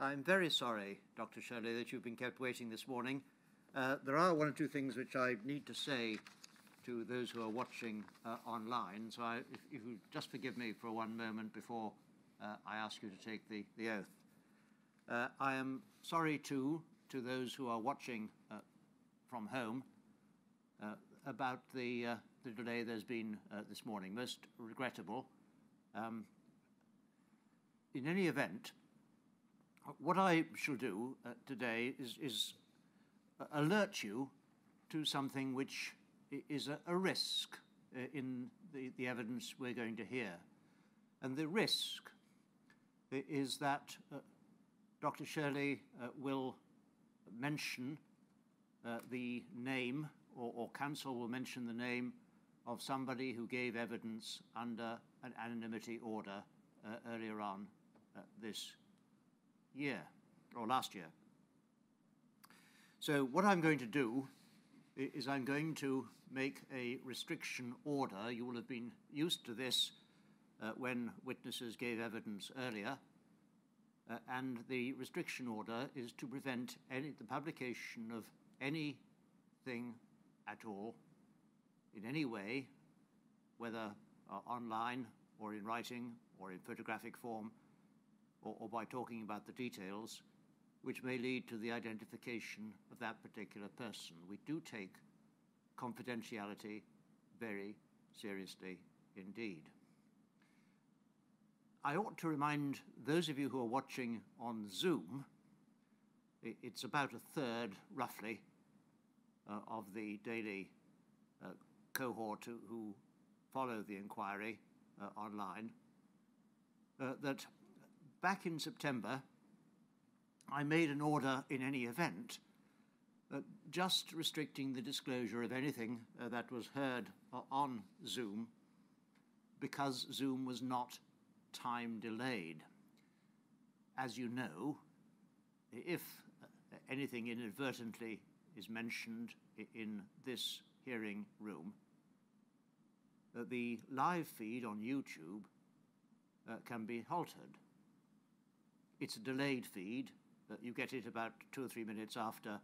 I'm very sorry, Dr. Shirley, that you've been kept waiting this morning. Uh, there are one or two things which I need to say to those who are watching uh, online, so I, if, if, you just forgive me for one moment before uh, I ask you to take the, the oath. Uh, I am sorry, too, to those who are watching uh, from home uh, about the, the delay there's been this morning. Most regrettable. Um, in any event, what I shall do uh, today is, is, alert you to something which is a, a risk uh, in the, the, evidence we're going to hear. And the risk is that uh, Dr. Shirley uh, will mention uh, the name, or, or counsel will mention the name of somebody who gave evidence under an anonymity order uh, earlier on this year, or last year. So what I'm going to do is I'm going to make a restriction order. You will have been used to this uh, when witnesses gave evidence earlier. Uh, and the restriction order is to prevent any, the publication of anything at all in any way, whether uh, online or in writing or in photographic form, or, or by talking about the details, which may lead to the identification of that particular person. We do take confidentiality very seriously indeed. I ought to remind those of you who are watching on Zoom, it's about a third, roughly, uh, of the daily uh, cohort who, follow the inquiry uh, online, uh, that back in September, I made an order in any event uh, just restricting the disclosure of anything uh, that was heard uh, on Zoom because Zoom was not time delayed. As you know, if uh, anything inadvertently is mentioned in this hearing room, uh, the live feed on YouTube uh, can be halted. It's a delayed feed. Uh, you get it about two or three minutes after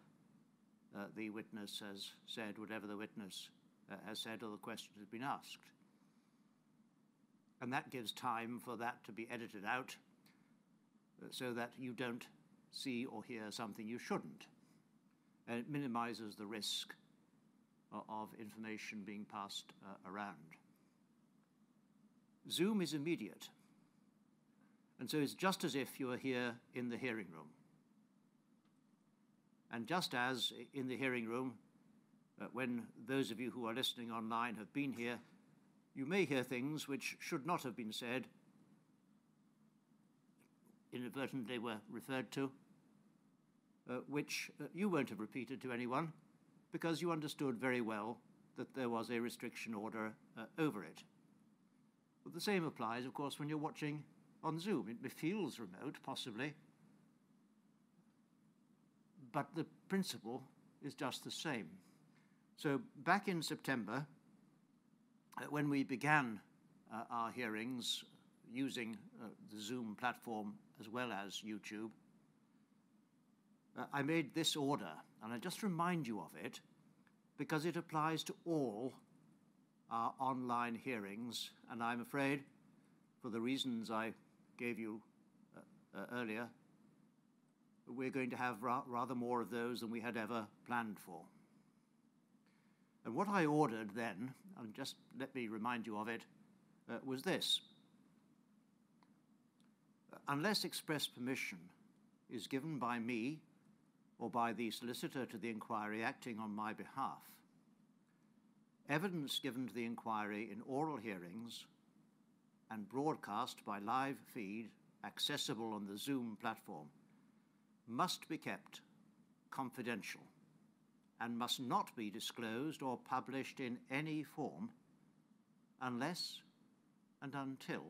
uh, the witness has said whatever the witness uh, has said or the question has been asked. And that gives time for that to be edited out uh, so that you don't see or hear something you shouldn't. And it minimizes the risk of information being passed uh, around. Zoom is immediate. And so it's just as if you were here in the hearing room. And just as in the hearing room, uh, when those of you who are listening online have been here, you may hear things which should not have been said, inadvertently were referred to, uh, which uh, you won't have repeated to anyone because you understood very well that there was a restriction order uh, over it. But the same applies, of course, when you're watching on Zoom. It feels remote, possibly, but the principle is just the same. So back in September, uh, when we began uh, our hearings using uh, the Zoom platform as well as YouTube, uh, I made this order, and I just remind you of it because it applies to all our online hearings, and I'm afraid, for the reasons I gave you uh, uh, earlier, we're going to have ra rather more of those than we had ever planned for. And what I ordered then, and just let me remind you of it, uh, was this. Unless express permission is given by me or by the solicitor to the inquiry acting on my behalf, evidence given to the inquiry in oral hearings and broadcast by live feed accessible on the Zoom platform must be kept confidential and must not be disclosed or published in any form unless and until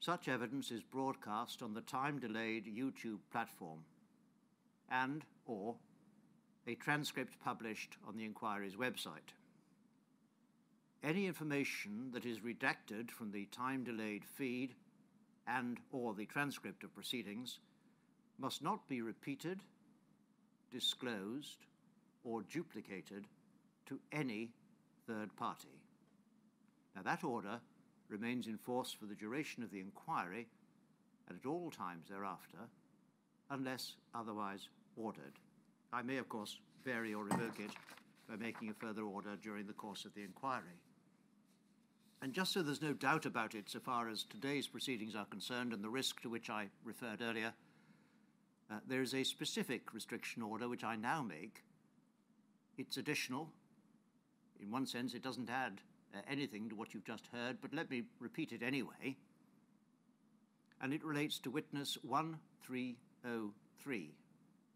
such evidence is broadcast on the time-delayed YouTube platform and or a transcript published on the inquiry's website any information that is redacted from the time-delayed feed and or the transcript of proceedings must not be repeated, disclosed, or duplicated to any third party. Now, that order remains in force for the duration of the inquiry and at all times thereafter, unless otherwise ordered. I may, of course, vary or revoke it by making a further order during the course of the inquiry. And just so there's no doubt about it so far as today's proceedings are concerned and the risk to which I referred earlier, uh, there is a specific restriction order which I now make. It's additional. In one sense, it doesn't add uh, anything to what you've just heard, but let me repeat it anyway. And it relates to witness 1303,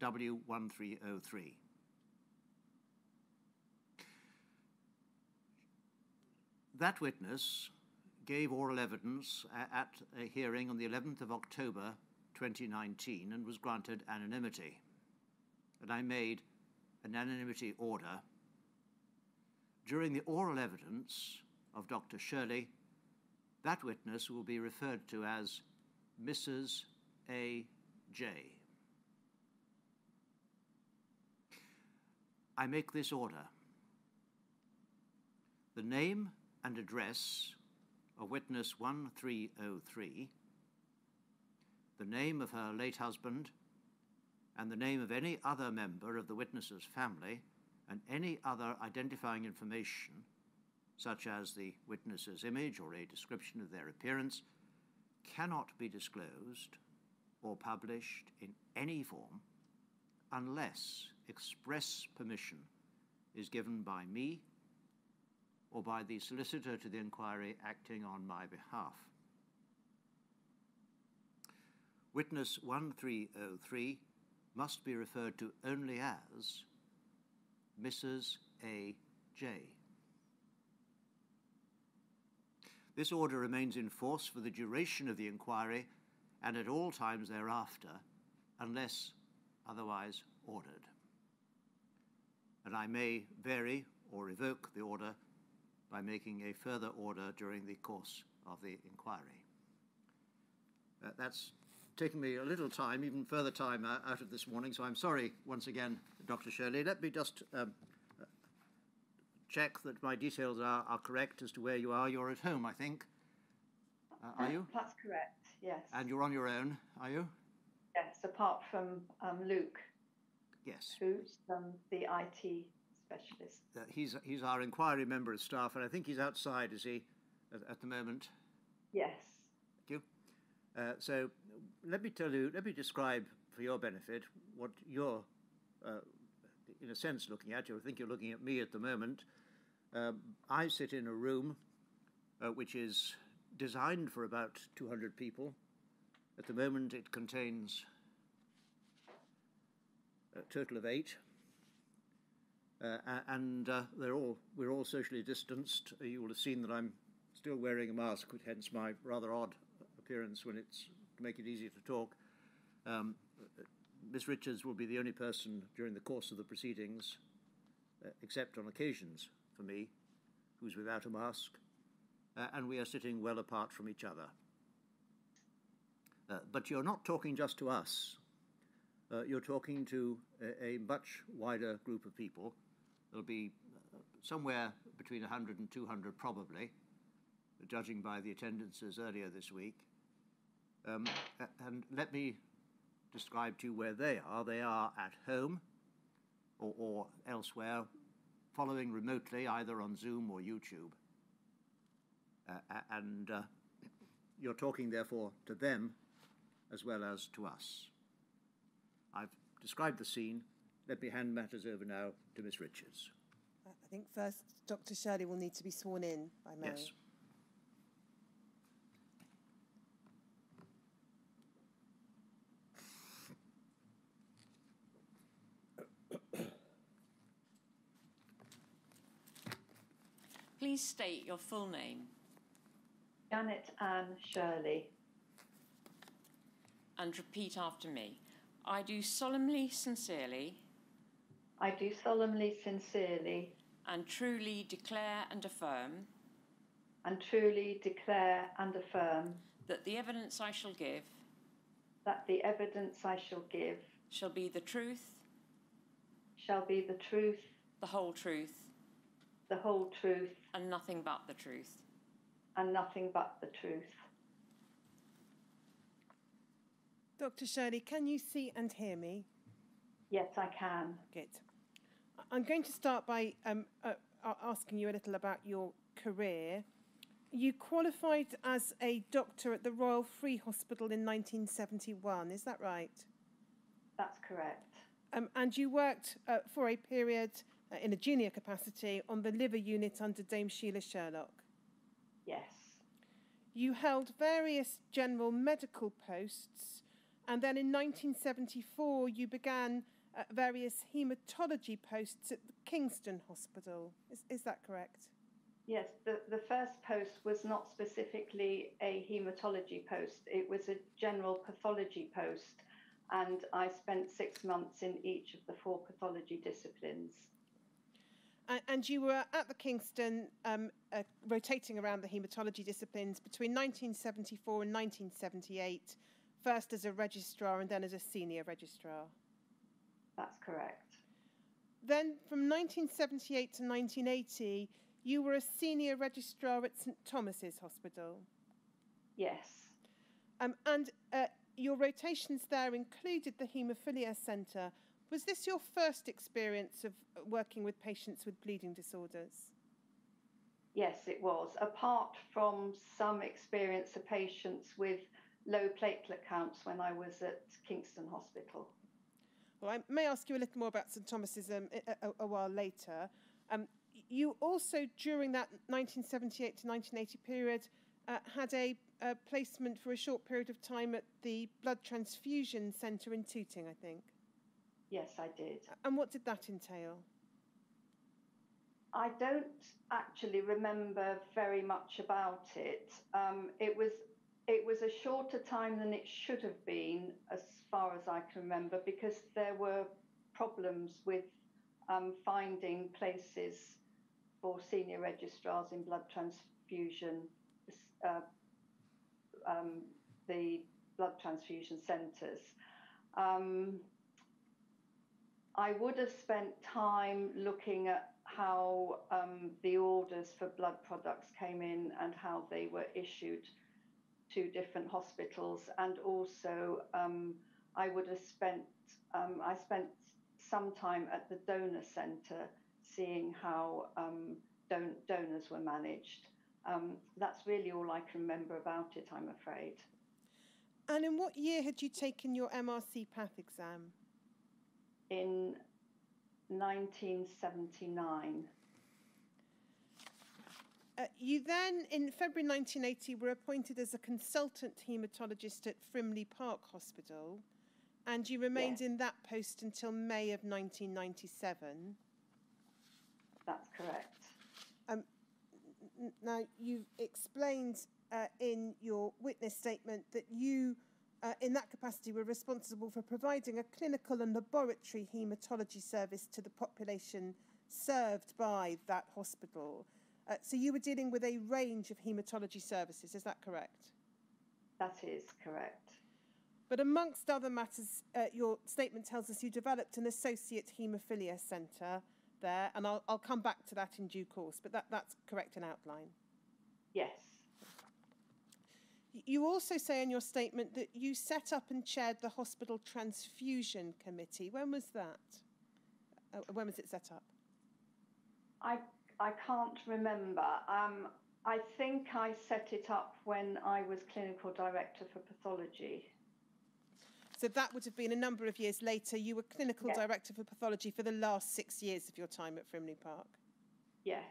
W1303. That witness gave oral evidence at a hearing on the 11th of October 2019 and was granted anonymity. And I made an anonymity order. During the oral evidence of Dr. Shirley, that witness will be referred to as Mrs. A. J. I make this order. The name and address of witness 1303, the name of her late husband, and the name of any other member of the witness's family, and any other identifying information, such as the witness's image or a description of their appearance, cannot be disclosed or published in any form unless express permission is given by me or by the solicitor to the inquiry acting on my behalf. Witness 1303 must be referred to only as Mrs. A. J. This order remains in force for the duration of the inquiry and at all times thereafter, unless otherwise ordered. And I may vary or revoke the order by making a further order during the course of the inquiry. Uh, that's taken me a little time, even further time uh, out of this morning, so I'm sorry once again, Dr. Shirley. Let me just um, check that my details are, are correct as to where you are. You're at home, I think. Uh, are you? That's correct, yes. And you're on your own, are you? Yes, apart from um, Luke. Yes. Who's um, the IT specialist. Uh, he's, he's our inquiry member of staff, and I think he's outside, is he, at, at the moment? Yes. Thank you. Uh, so let me tell you, let me describe for your benefit what you're, uh, in a sense, looking at. You think you're looking at me at the moment. Um, I sit in a room uh, which is designed for about 200 people. At the moment, it contains a total of eight. Uh, and uh, they're all, we're all socially distanced. You will have seen that I'm still wearing a mask, hence my rather odd appearance when it's to make it easier to talk. Um, Miss Richards will be the only person during the course of the proceedings, uh, except on occasions for me, who's without a mask, uh, and we are sitting well apart from each other. Uh, but you're not talking just to us. Uh, you're talking to a, a, much wider group of people. There'll be uh, somewhere between 100 and 200 probably, judging by the attendances earlier this week. Um, and let me describe to you where they are. They are at home or, or elsewhere, following remotely either on Zoom or YouTube. Uh, and uh, you're talking, therefore, to them as well as to us. I've described the scene. Let me hand matters over now to Miss Richards. I think first Dr. Shirley will need to be sworn in by Mary. Yes. Please state your full name Janet Ann Shirley. and repeat after me. I do solemnly, sincerely, I do solemnly, sincerely, and truly declare and affirm and truly declare and affirm that the evidence I shall give that the evidence I shall give shall be the truth, shall be the truth, the whole truth, the whole truth, and nothing but the truth. and nothing but the truth. Dr. Shirley, can you see and hear me? Yes, I can. Good. I'm going to start by um, uh, asking you a little about your career. You qualified as a doctor at the Royal Free Hospital in 1971, is that right? That's correct. Um, and you worked uh, for a period uh, in a junior capacity on the liver unit under Dame Sheila Sherlock. Yes. You held various general medical posts, and then in 1974 you began uh, various haematology posts at the Kingston Hospital. Is, is that correct? Yes, the, the first post was not specifically a haematology post, it was a general pathology post, and I spent six months in each of the four pathology disciplines. And you were at the Kingston um, uh, rotating around the haematology disciplines between 1974 and 1978, first as a registrar and then as a senior registrar. That's correct. Then from 1978 to 1980, you were a senior registrar at St Thomas's Hospital. Yes, Um, and uh, your rotations there included the Haemophilia Centre. Was this your first experience of uh, working with patients with bleeding disorders? yes, it was. Apart from some experience of patients with low platelet counts when I was at Kingston Hospital. Well, I may ask you a little more about St Thomas's um, a, a, a while later. Um, you also, during that 1978 to 1980 period, uh, had a, a placement for a short period of time at the Blood Transfusion Centre in Tooting, I think. Yes, I did. And what did that entail? I don't actually remember very much about it. Um, it was it was a shorter time than it should have been, as far as I can remember, because there were problems with um, finding places for senior registrars in blood transfusion, uh, um, the blood transfusion centres. Um, I would have spent time looking at how um, the orders for blood products came in and how they were issued to different hospitals, and also um, I would have spent um, I spent some time at the donor centre seeing how um, don- donors were managed. Um, that's really all I can remember about it, I'm afraid. And in what year had you taken your MRCPath exam? In 1979. Uh, you then, in February 1980, were appointed as a consultant haematologist at Frimley Park Hospital, and you remained Yes. in that post until May of 1997. That's correct. N- Now, you've explained uh, in your witness statement that you, uh, in that capacity, were responsible for providing a clinical and laboratory haematology service to the population served by that hospital. Uh, so you were dealing with a range of haematology services, is that correct? That is correct. But amongst other matters, uh, your statement tells us you developed an associate haemophilia centre there, and I'll, I'll come back to that in due course, but that, that's correct in outline. Yes. You also say in your statement that you set up and chaired the hospital transfusion committee. When was that? Uh, when was it set up? I I can't remember. Um, I think I set it up when I was clinical director for pathology. So that would have been a number of years later. You were clinical Yeah. director for pathology for the last six years of your time at Frimley Park. Yes.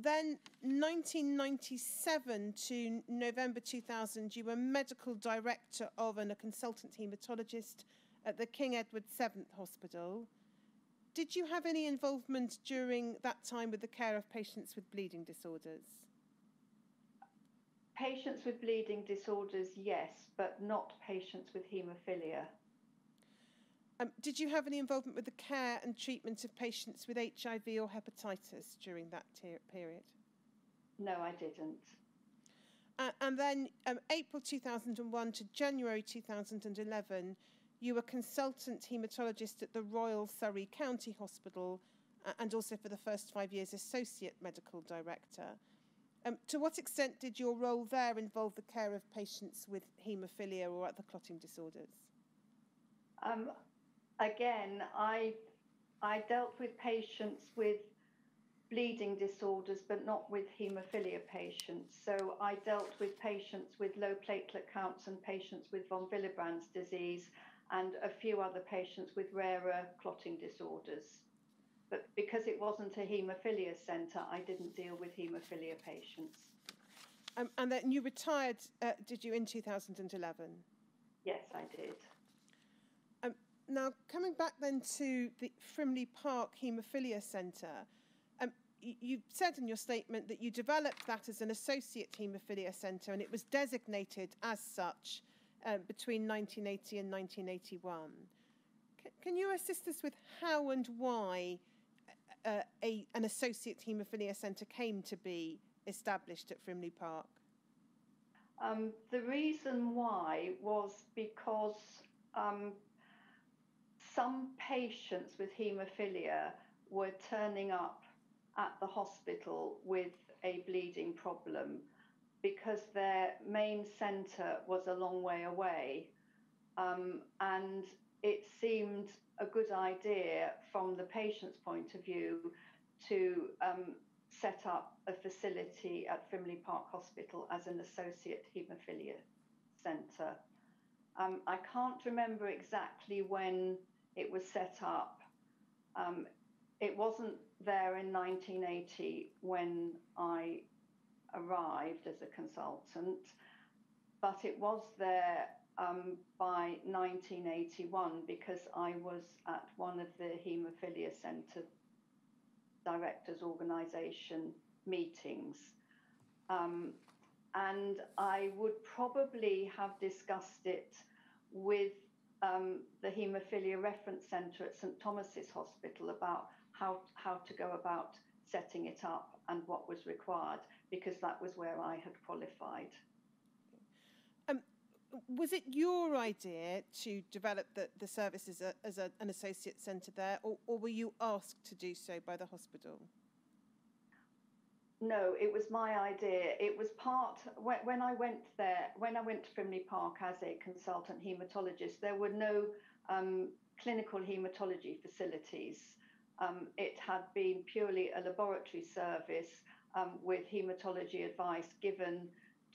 Then 1997 to November 2000, you were medical director of and a consultant haematologist at the King Edward VII Hospital. Did you have any involvement during that time with the care of patients with bleeding disorders? Patients with bleeding disorders, yes, but not patients with haemophilia. Um, did you have any involvement with the care and treatment of patients with HIV or hepatitis during that period? No, I didn't. Uh, and then um, April 2001 to January 2011, you were consultant haematologist at the Royal Surrey County Hospital and also for the first five years associate medical director. Um, to what extent did your role there involve the care of patients with haemophilia or other clotting disorders? Um, again, I I dealt with patients with bleeding disorders, but not with haemophilia patients. So I dealt with patients with low platelet counts and patients with von Willebrand's disease and a few other patients with rarer clotting disorders. But because it wasn't a haemophilia centre, I didn't deal with haemophilia patients. Um, and then you retired, uh, did you, in 2011? Yes, I did. Um, now, coming back then to the Frimley Park Haemophilia Centre, um, you, said in your statement that you developed that as an associate haemophilia centre and it was designated as such um, between 1980 and 1981. C- can you assist us with how and why uh, a, an associate haemophilia centre came to be established at Frimley Park? Um, the reason why was because um, some patients with haemophilia were turning up at the hospital with a bleeding problem because their main centre was a long way away. Um, and it seemed a good idea from the patient's point of view to um, set up a facility at Frimley Park Hospital as an associate haemophilia centre. Um, I can't remember exactly when it was set up. Um, it wasn't there in 1980 when I arrived as a consultant, but it was there um, by 1981 because I was at one of the Haemophilia Centre Directors Organisation meetings. Um, and I would probably have discussed it with um, the Haemophilia Reference Centre at St Thomas's Hospital about how, how to go about setting it up and what was required because that was where I had qualified. Um, was it your idea to develop the, the service as, a, as a, an associate centre there, or, or were you asked to do so by the hospital? No, it was my idea. It was part when, when I went there, when I went to Frimley Park as a consultant haematologist, there were no um, clinical haematology facilities. Um, it had been purely a laboratory service um, with haematology advice given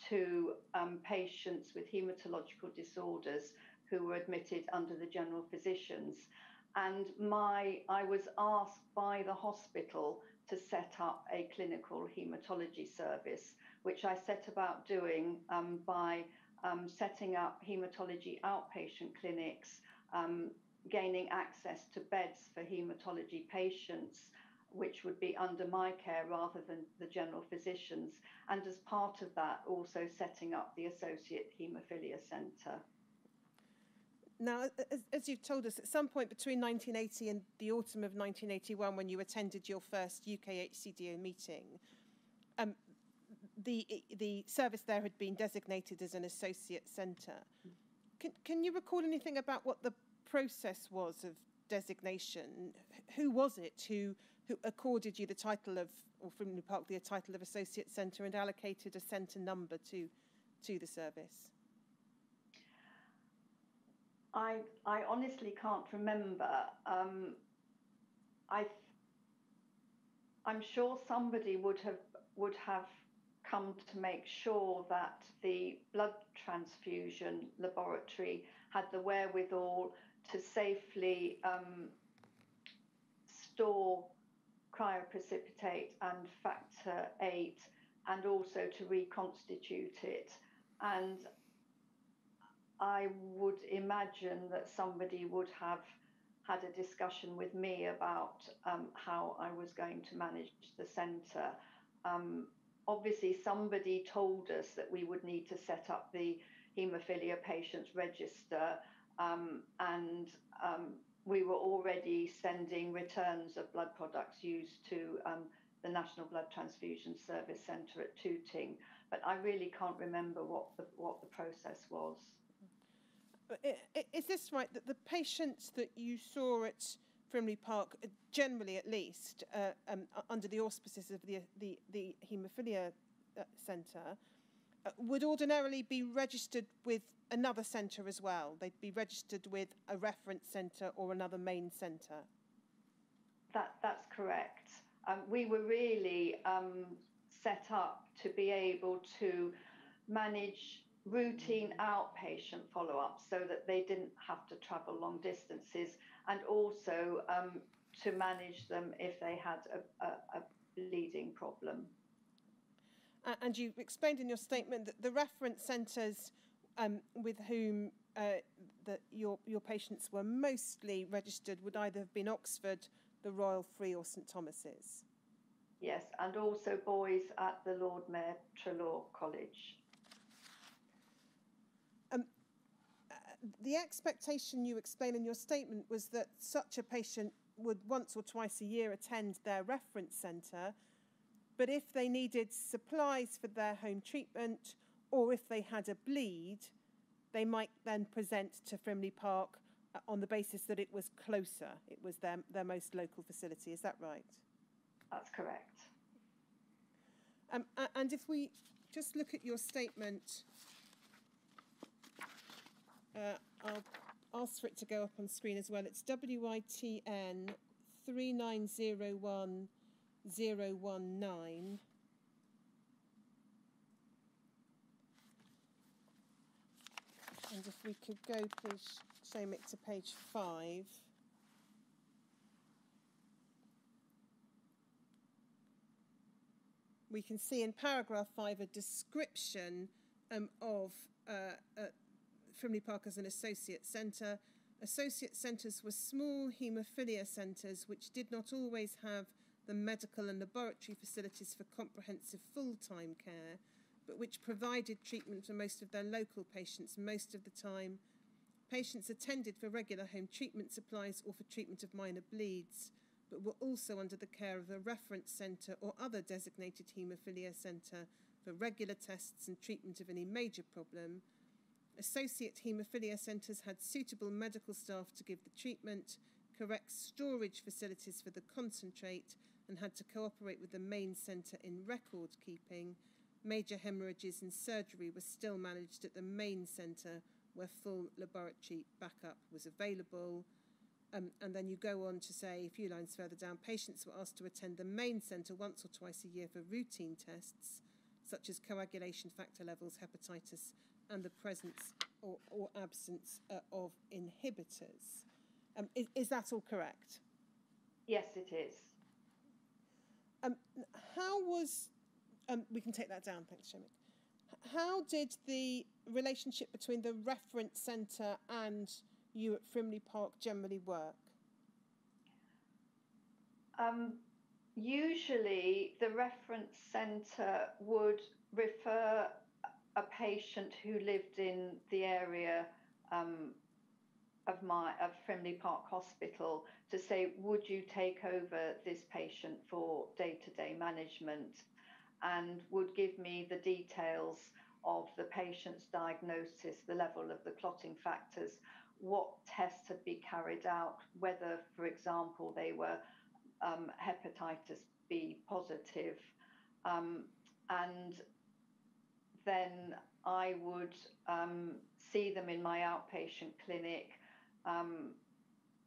to um, patients with haematological disorders who were admitted under the general physicians. And my, I was asked by the hospital to set up a clinical haematology service, which I set about doing um, by um, setting up haematology outpatient clinics, um, gaining access to beds for haematology patients, which would be under my care rather than the general physicians. And as part of that, also setting up the Associate Haemophilia Centre. Now, as, as, you've told us, at some point between 1980 and the autumn of 1981, when you attended your first UK HCDO meeting, um, the, the service there had been designated as an associate centre. Can, can you recall anything about what the process was of designation? Who was it who, who accorded you the title of, or Frimley Park, the title of associate centre and allocated a centre number to, to the service? I I honestly can't remember. Um, I I'm sure somebody would have would have come to make sure that the blood transfusion laboratory had the wherewithal to safely um, store cryoprecipitate and factor VIII, and also to reconstitute it. And I would imagine that somebody would have had a discussion with me about um, how I was going to manage the centre. Um, obviously, somebody told us that we would need to set up the haemophilia patients register, um, and um, we were already sending returns of blood products used to um, the National Blood Transfusion Service Centre at Tooting, but I really can't remember what the, what the process was. Is this right that the patients that you saw at Frimley Park, uh, generally at least, uh, um, under the auspices of the, the, the haemophilia uh, centre, would ordinarily be registered with another centre as well? They'd be registered with a reference centre or another main centre? That, that's correct. Um, we were really um, set up to be able to manage routine outpatient follow up so that they didn't have to travel long distances and also um, to manage them if they had a, a, a bleeding problem. Uh, and you explained in your statement that the reference centres um, with whom uh, that your, your patients were mostly registered would either have been Oxford, the Royal Free, or St Thomas's. Yes, and also boys at the Lord Mayor Treloar College. Um, uh, the expectation you explain in your statement was that such a patient would once or twice a year attend their reference centre, but if they needed supplies for their home treatment or if they had a bleed, they might then present to Frimley Park uh, on the basis that it was closer, it was their, their most local facility. Is that right? That's correct. Um, and if we just look at your statement, uh, I'll ask for it to go up on screen as well. It's WITN 3901 019. And if we could go, please, Seamus, to page five. We can see in paragraph five a description um, of uh, uh, Frimley Park as an associate centre. Associate centres were small haemophilia centres which did not always have the medical and laboratory facilities for comprehensive full-time care, but which provided treatment for most of their local patients most of the time. Patients attended for regular home treatment supplies or for treatment of minor bleeds, but were also under the care of a reference centre or other designated haemophilia centre for regular tests and treatment of any major problem. Associate haemophilia centres had suitable medical staff to give the treatment, correct storage facilities for the concentrate, and had to cooperate with the main centre in record keeping. Major hemorrhages and surgery were still managed at the main centre where full laboratory backup was available. Um, and then you go on to say, a few lines further down, patients were asked to attend the main centre once or twice a year for routine tests, such as coagulation factor levels, hepatitis, and the presence or, or absence uh, of inhibitors. Um, is, is that all correct? Yes, it is. Um, how was, um, we can take that down, thanks, Seamus. How did the relationship between the reference centre and you at Frimley Park generally work? Um, usually, the reference centre would refer a patient who lived in the area um, of my of Frimley Park Hospital to say, would you take over this patient for day-to-day management, and would give me the details of the patient's diagnosis, the level of the clotting factors, what tests had been carried out, whether, for example, they were um, hepatitis B positive, um, and then I would um, see them in my outpatient clinic, um,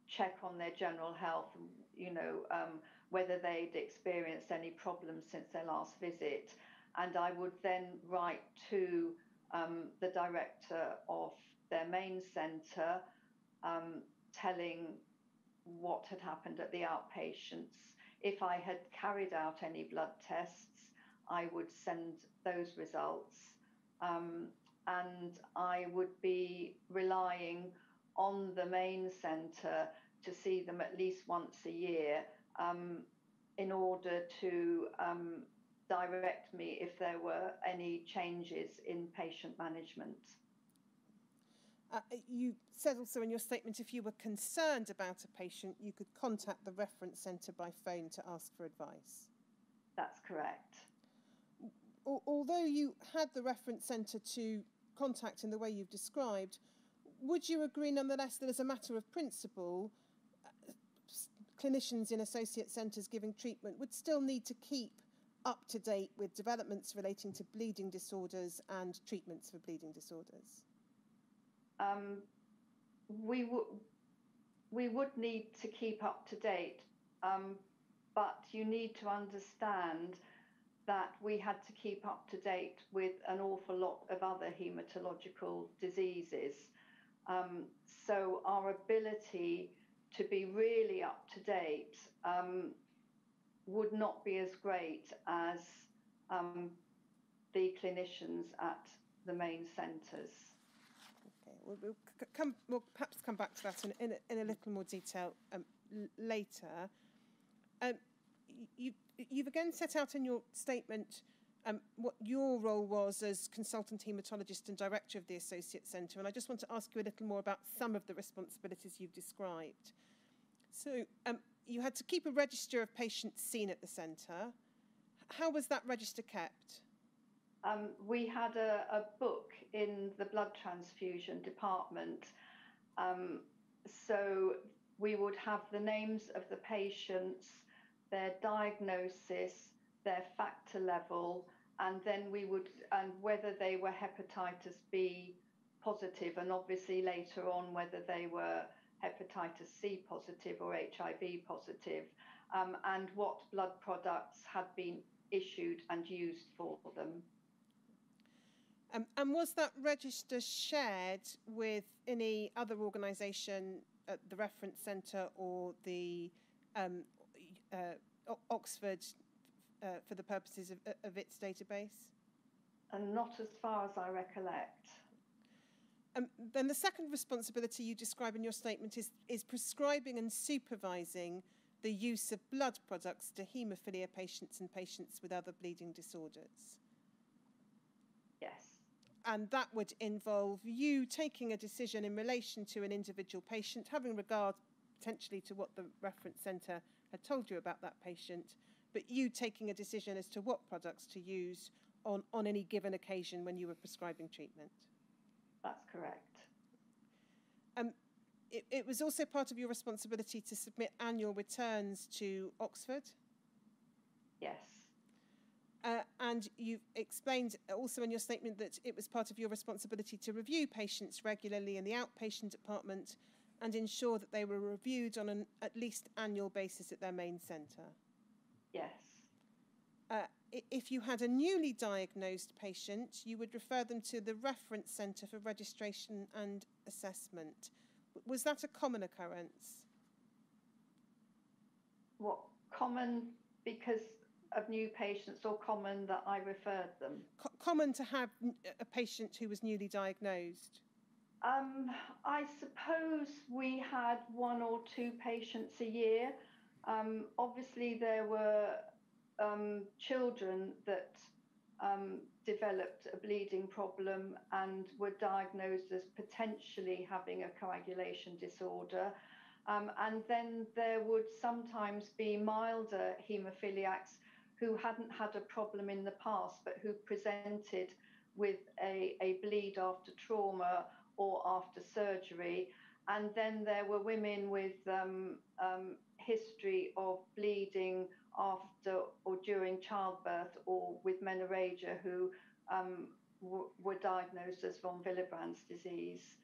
check on their general health, you know, um, whether they'd experienced any problems since their last visit. And I would then write to um, the director of their main centre, um, telling what had happened at the outpatients. If I had carried out any blood tests, I would send those results. Um, and I would be relying on the main centre to see them at least once a year um, in order to um, direct me if there were any changes in patient management. Uh, you said also in your statement if you were concerned about a patient, you could contact the reference centre by phone to ask for advice. That's correct. Although you had the reference centre to contact in the way you've described, would you agree nonetheless that as a matter of principle, uh, clinicians in associate centres giving treatment would still need to keep up to date with developments relating to bleeding disorders and treatments for bleeding disorders? Um, we would we would need to keep up to date, um, but you need to understand that we had to keep up to date with an awful lot of other hematological diseases. Um, so our ability to be really up to date um, would not be as great as um, the clinicians at the main centres. Okay, we'll, we'll come, we'll perhaps come back to that in, in, a, in a little more detail um, later. Um, you, you've again set out in your statement um, what your role was as consultant haematologist and director of the Associate Centre, and I just want to ask you a little more about some of the responsibilities you've described. So, um, you had to keep a register of patients seen at the centre. How was that register kept? Um, we had a, a book in the blood transfusion department. Um, so we would have the names of the patients, their diagnosis, their factor level, and then we would, and whether they were hepatitis B positive, and obviously later on whether they were hepatitis C positive or HIV positive, um, and what blood products had been issued and used for them. Um, and was that register shared with any other organisation at the reference centre or the um, uh, Oxford uh, for the purposes of, of its database? And not as far as I recollect. Um, then the second responsibility you describe in your statement is, is prescribing and supervising the use of blood products to haemophilia patients and patients with other bleeding disorders. Yes. and that would involve you taking a decision in relation to an individual patient, having regard potentially to what the reference centre had told you about that patient, but you taking a decision as to what products to use on, on any given occasion when you were prescribing treatment. That's correct. Um, it, it was also part of your responsibility to submit annual returns to Oxford. Yes. Uh, and you've explained also in your statement that it was part of your responsibility to review patients regularly in the outpatient department and ensure that they were reviewed on an at least annual basis at their main centre. Yes. Uh, if you had a newly diagnosed patient, you would refer them to the reference centre for registration and assessment. Was that a common occurrence? What common because of new patients or common that I referred them? Co- common to have a patient who was newly diagnosed? Um, I suppose we had one or two patients a year. Um, obviously, there were um, children that um, developed a bleeding problem and were diagnosed as potentially having a coagulation disorder. Um, and then there would sometimes be milder haemophiliacs who hadn't had a problem in the past but who presented with a, a bleed after trauma or after surgery. And then there were women with um, um, history of bleeding after or during childbirth or with menorrhagia who um, w- were diagnosed as von Willebrand's disease.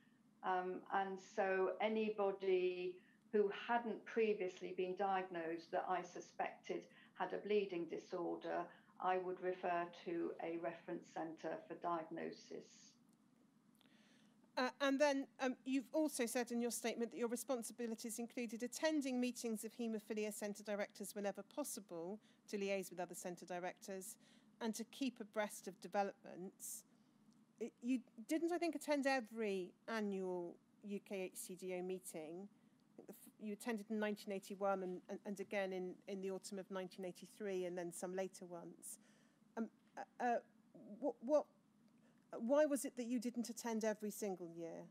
Um, and so anybody who hadn't previously been diagnosed that I suspected had a bleeding disorder, I would refer to a reference centre for diagnosis. Uh, and then um, you've also said in your statement that your responsibilities included attending meetings of haemophilia centre directors whenever possible to liaise with other centre directors and to keep abreast of developments. It, you didn't, I think, attend every annual UK HCDO meeting. You attended in 1981 and, and, and again in, in the autumn of 1983 and then some later ones. Um, uh, uh, what, what why was it that you didn't attend every single year?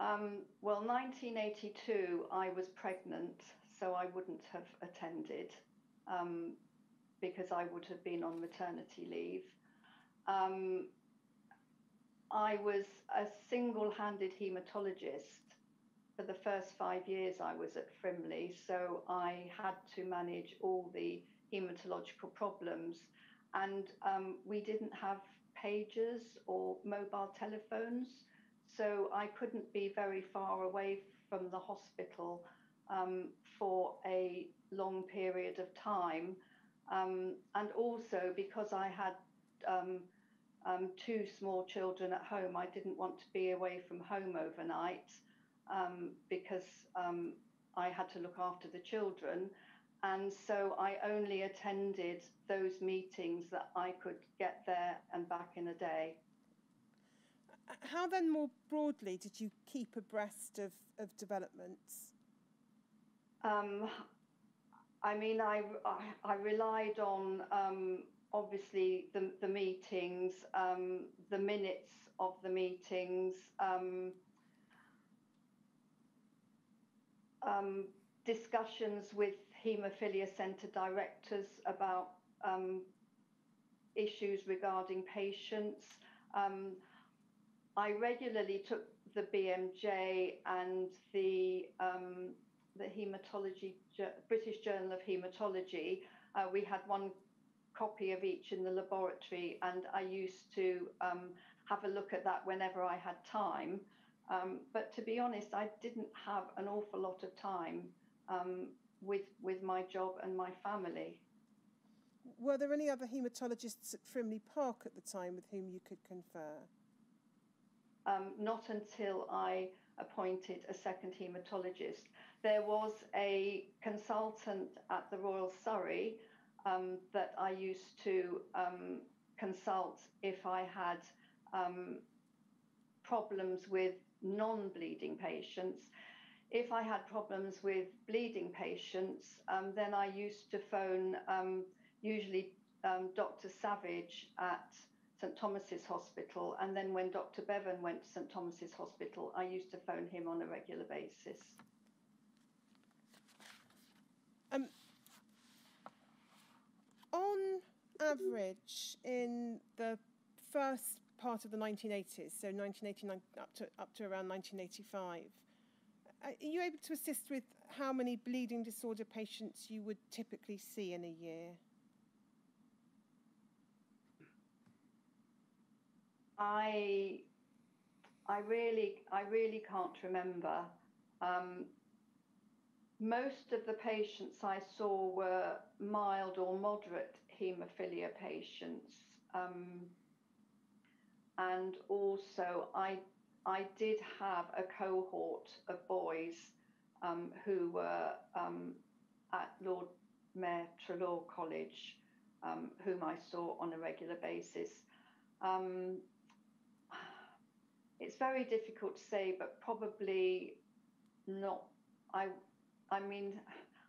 Um, well, 1982, I was pregnant, so I wouldn't have attended. Um, because I would have been on maternity leave. Um, I was a single handed haematologist for the first five years I was at Frimley, so I had to manage all the haematological problems. And um, we didn't have pagers or mobile telephones, so I couldn't be very far away from the hospital um, for a long period of time. Um, and also because I had um, um, two small children at home, I didn't want to be away from home overnight um, because I had to look after the children. And so I only attended those meetings that I could get there and back in a day. How then, more broadly, did you keep abreast of, of developments? Um, I mean, I, I, I relied on um, obviously the, the meetings, um, the minutes of the meetings, um, um, discussions with haemophilia centre directors about um, issues regarding patients. Um, I regularly took the BMJ and the um, the hematology British Journal of Hematology. Uh, we had one copy of each in the laboratory, and I used to um, have a look at that whenever I had time. Um, but to be honest, I didn't have an awful lot of time um, with with my job and my family. Were there any other haematologists at Frimley Park at the time with whom you could confer? Um, not until I appointed a second haematologist. There was a consultant at the Royal Surrey um, that I used to um, consult if I had um, problems with non bleeding patients. If I had problems with bleeding patients, um, then I used to phone um, usually um, Dr. Savage at St Thomas's Hospital, and then when Dr. Bevan went to St Thomas's Hospital, I used to phone him on a regular basis. Um, on average, in the first part of the 1980s, so 1989 up to up to around 1985. Uh, are you able to assist with how many bleeding disorder patients you would typically see in a year? I I really I really can't remember. Um, most of the patients I saw were mild or moderate haemophilia patients. Um, and also I I did have a cohort of boys um, who were um, at Lord Mayor Treloar College, um, whom I saw on a regular basis. Um, it's very difficult to say, but probably not. I I mean,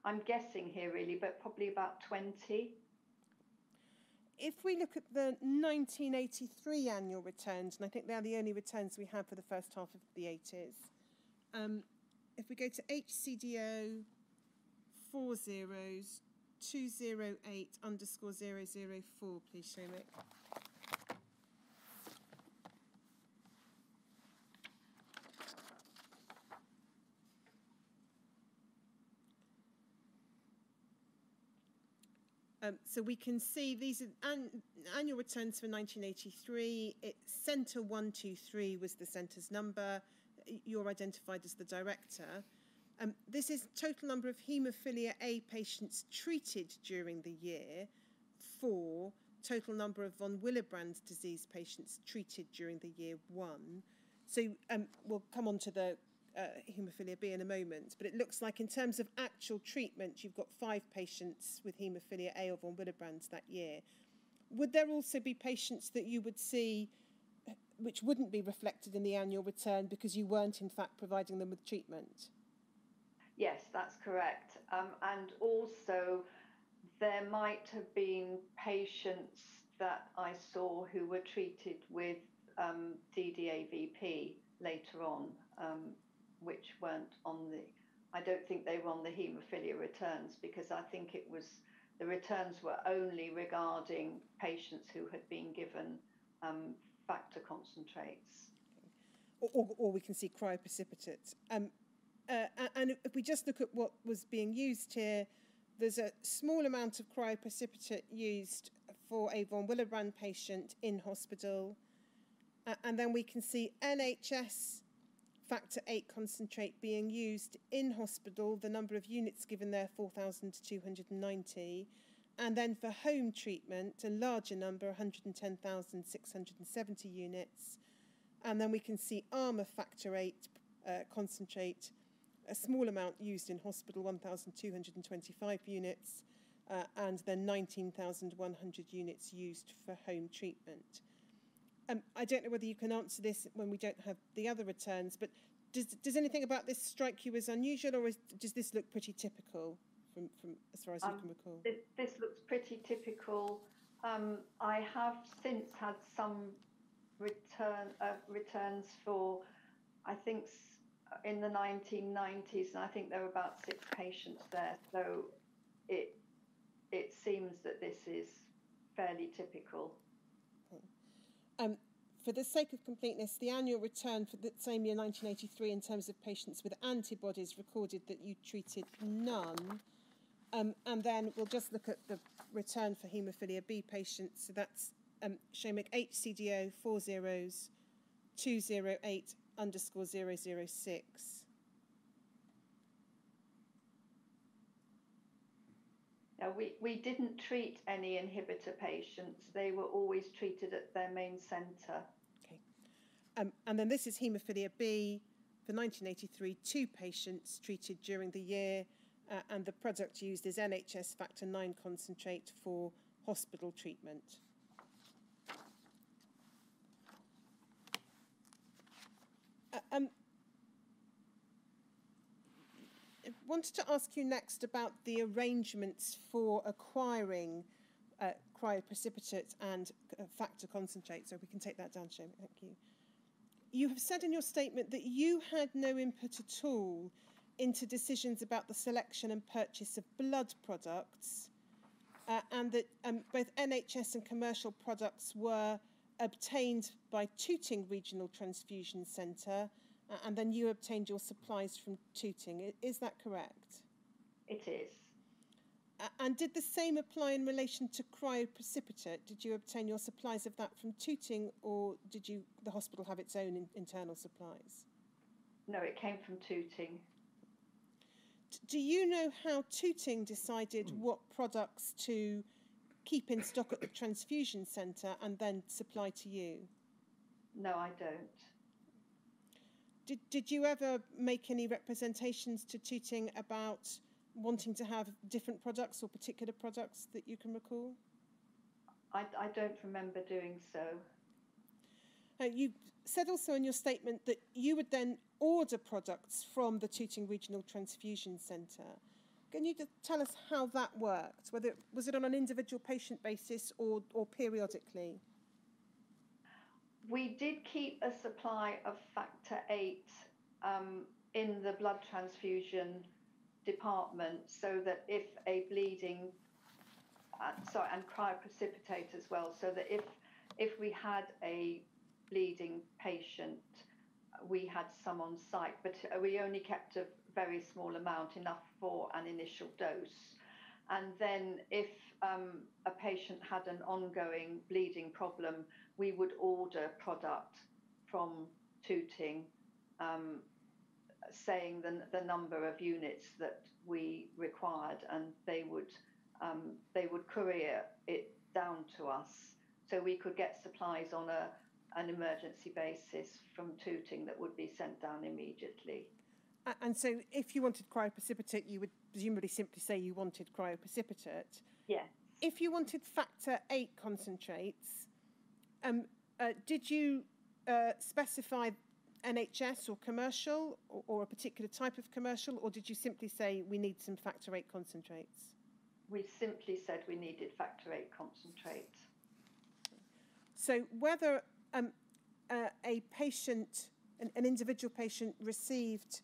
I'm guessing here really, but probably about 20 if we look at the 1983 annual returns, and I think they're the only returns we have for the first half of the 80s, um, if we go to HCDO four zeros 208 underscore 004, please, Shomik. Um, so we can see these are an, annual returns for 1983. It, Centre 123 was the centre's number. You're identified as the director. Um, this is total number of haemophilia A patients treated during the year four. total number of von Willebrand's disease patients treated during the year one. So um, we'll come on to the uh, haemophilia B in a moment, but it looks like in terms of actual treatment, you've got five patients with haemophilia A or von Willebrand's that year. Would there also be patients that you would see which wouldn't be reflected in the annual return because you weren't in fact providing them with treatment? Yes, that's correct. Um, and also, there might have been patients that I saw who were treated with um, DDAVP later on. Um, which weren't on the, I don't think they were on the haemophilia returns because I think it was the returns were only regarding patients who had been given um, factor concentrates. Or, or, or we can see cryoprecipitate. Um, uh, and if we just look at what was being used here, there's a small amount of cryoprecipitate used for a von Willebrand patient in hospital. Uh, and then we can see NHS factor 8 concentrate being used in hospital, the number of units given there 4,290. And then for home treatment, a larger number, 110,670 units. And then we can see armour factor 8 uh, concentrate, a small amount used in hospital, 1,225 units, uh, and then 19,100 units used for home treatment. Um, I don't know whether you can answer this when we don't have the other returns, but does, does anything about this strike you as unusual, or is, does this look pretty typical from, from as far as um, you can recall? This, this looks pretty typical. Um, I have since had some return uh, returns for, I think, in the 1990s, and I think there were about six patients there. So it it seems that this is fairly typical. Um, for the sake of completeness, the annual return for the same year, 1983, in terms of patients with antibodies, recorded that you treated none. Um, and then we'll just look at the return for haemophilia B patients. So that's um, Shomic HCDO 40208 underscore 006. Now, we, we didn't treat any inhibitor patients. They were always treated at their main centre. Okay. Um, and then this is haemophilia B for 1983, two patients treated during the year, uh, and the product used is NHS factor 9 concentrate for hospital treatment. Uh, um, I wanted to ask you next about the arrangements for acquiring uh, cryoprecipitate and uh, factor concentrate. So we can take that down, Shane. Thank you. You have said in your statement that you had no input at all into decisions about the selection and purchase of blood products, uh, and that um, both NHS and commercial products were obtained by Tooting Regional Transfusion Centre uh, and then you obtained your supplies from Tooting. Is that correct? It is. Uh, and did the same apply in relation to cryoprecipitate? Did you obtain your supplies of that from Tooting, or did you the hospital have its own in, internal supplies? No, it came from Tooting. Do you know how Tooting decided mm. what products to keep in stock at the transfusion centre and then supply to you? No, I don't. Did, did you ever make any representations to Tooting about wanting to have different products or particular products that you can recall? I, I don't remember doing so. Uh, you said also in your statement that you would then order products from the Tooting Regional Transfusion Centre. Can you tell us how that worked? Whether was it on an individual patient basis or, or periodically? We did keep a supply of factor 8 um, in the blood transfusion department so that if a bleeding, uh, sorry, and cryoprecipitate as well, so that if, if we had a bleeding patient, we had some on site, but we only kept a very small amount, enough for an initial dose. And then if um, a patient had an ongoing bleeding problem, we would order product from Tooting, um, saying the, the number of units that we required, and they would um, they would courier it down to us, so we could get supplies on a an emergency basis from Tooting that would be sent down immediately. And so, if you wanted cryoprecipitate, you would presumably simply say you wanted cryoprecipitate. Yes. If you wanted factor eight concentrates, um, uh, did you uh, specify NHS or commercial or, or, a particular type of commercial, or did you simply say we need some factor eight concentrates? We simply said we needed factor eight concentrates. So whether um, uh, a patient, an, an, individual patient received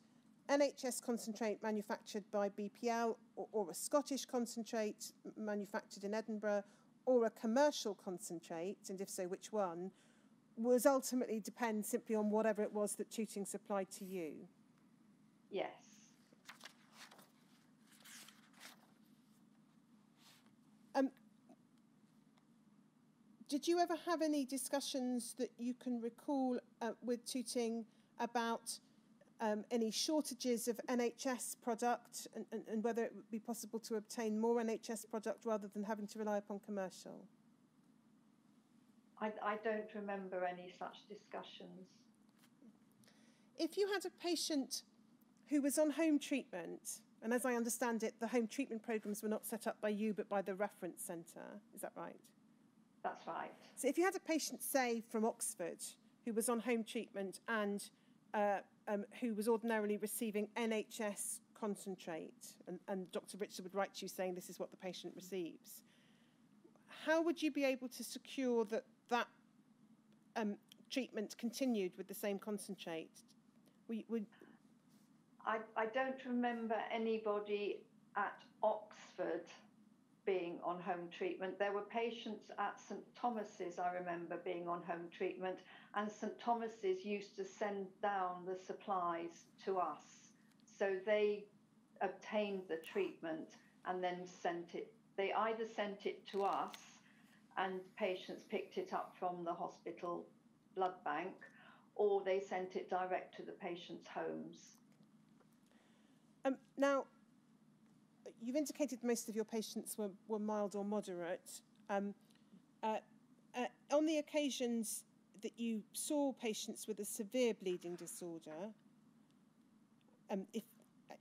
NHS concentrate manufactured by BPL or, or a Scottish concentrate manufactured in Edinburgh or a commercial concentrate, and if so, which one, was ultimately depend simply on whatever it was that Tooting supplied to you. Yes. Um, did you ever have any discussions that you can recall uh, with Tooting about um, any shortages of NHS product and, and, and whether it would be possible to obtain more NHS product rather than having to rely upon commercial? I, I don't remember any such discussions. If you had a patient who was on home treatment, and as I understand it, the home treatment programs were not set up by you but by the reference centre, is that right? That's right. So if you had a patient, say, from Oxford who was on home treatment and uh, um, who was ordinarily receiving NHS concentrate, and, and Dr. Rizza would write to you saying this is what the patient receives, how would you be able to secure that that um, treatment continued with the same concentrate? We, would, I, I don't remember anybody at Oxford being on home treatment. There were patients at St Thomas's, I remember, being on home treatment, and St Thomas's used to send down the supplies to us. So they obtained the treatment and then sent it. They either sent it to us and patients picked it up from the hospital blood bank, or they sent it direct to the patients' homes. um, now, you've indicated most of your patients were, were mild or moderate. Um, uh, uh, on the occasions that you saw patients with a severe bleeding disorder, um, if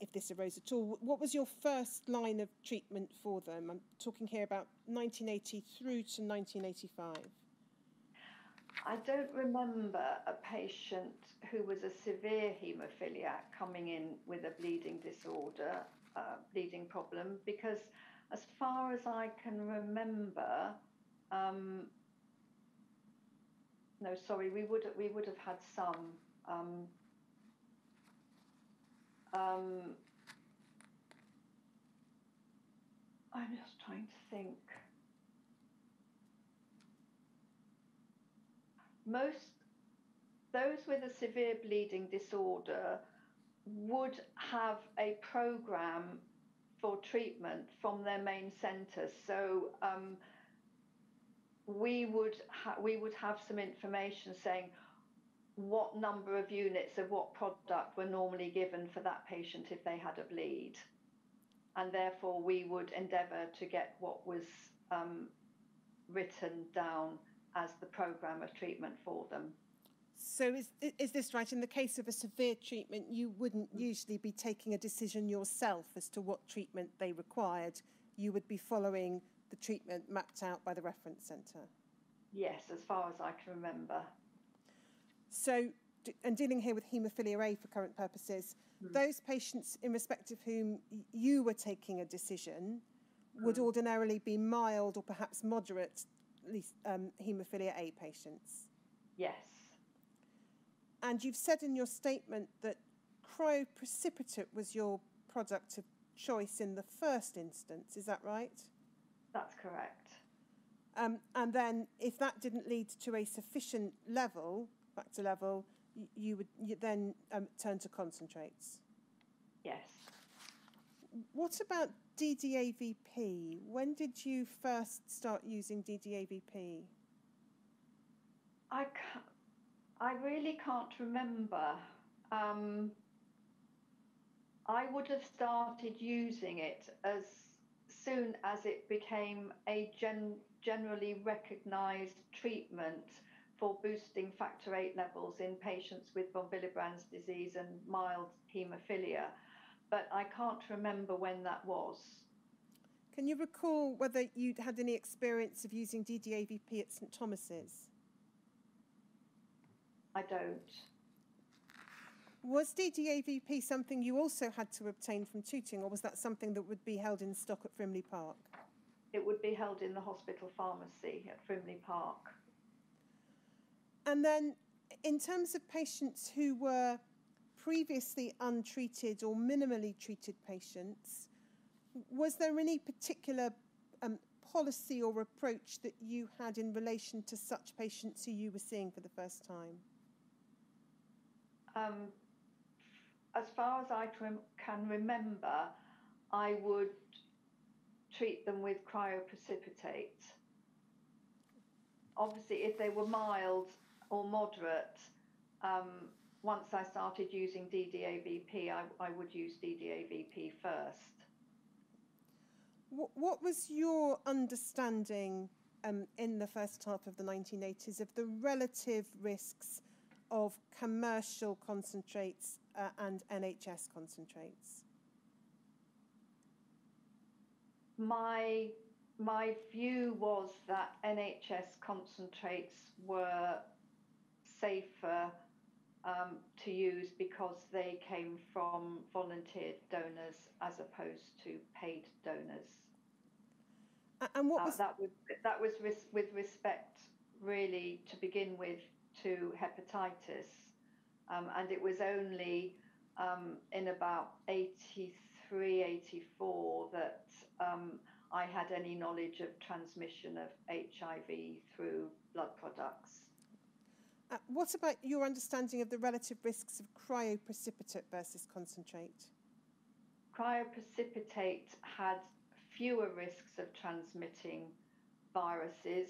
if this arose at all, what was your first line of treatment for them? I'm talking here about 1980 through to 1985. I don't remember a patient who was a severe haemophiliac coming in with a bleeding disorder, uh, bleeding problem, because as far as I can remember, um, no, sorry, we would we would have had some. Um, um, I'm just trying to think. Most those with a severe bleeding disorder would have a program for treatment from their main centre. So um, we would ha- we would have some information saying what number of units of what product were normally given for that patient if they had a bleed, and therefore we would endeavour to get what was um, written down as the program of treatment for them. So is is this right? In the case of a severe treatment, you wouldn't usually be taking a decision yourself as to what treatment they required. You would be following the treatment mapped out by the reference centre. Yes, as far as I can remember. So, and dealing here with haemophilia A for current purposes, Mm. those patients in respect of whom you were taking a decision would Mm. ordinarily be mild or perhaps moderate, at least um, haemophilia A patients. Yes, And you've said in your statement that cryoprecipitate was your product of choice in the first instance. Is that right? that's correct. Um, and then, if that didn't lead to a sufficient level, factor level, y- you would you then um, turn to concentrates. Yes. What about DDAVP? When did you first start using DDAVP? I I really can't remember. Um, I would have started using it as soon as it became a gen generally recognised treatment for boosting factor VIII levels in patients with von Willebrand's disease and mild haemophilia. But I can't remember when that was. Can you recall whether you'd had any experience of using DDAVP at St Thomas's? I don't. Was DDAVP something you also had to obtain from Tooting, or was that something that would be held in stock at Frimley Park? It would be held in the hospital pharmacy at Frimley Park. And then, in terms of patients who were previously untreated or minimally treated patients, was there any particular um, policy or approach that you had in relation to such patients who you were seeing for the first time? Um, as far as I can remember, I would treat them with cryoprecipitate. Obviously, if they were mild or moderate, um, once I started using DDAVP, I, I would use DDAVP first. What, what was your understanding um, in the first half of the 1980s of the relative risks of commercial concentrates uh, and NHS concentrates? My my view was that NHS concentrates were safer um, to use because they came from volunteer donors as opposed to paid donors. And what uh, was that? Was that was ris- with respect, really, to begin with, to hepatitis, um, and it was only um, in about 83, 84 that um, I had any knowledge of transmission of HIV through blood products. Uh, what about your understanding of the relative risks of cryoprecipitate versus concentrate? Cryoprecipitate had fewer risks of transmitting viruses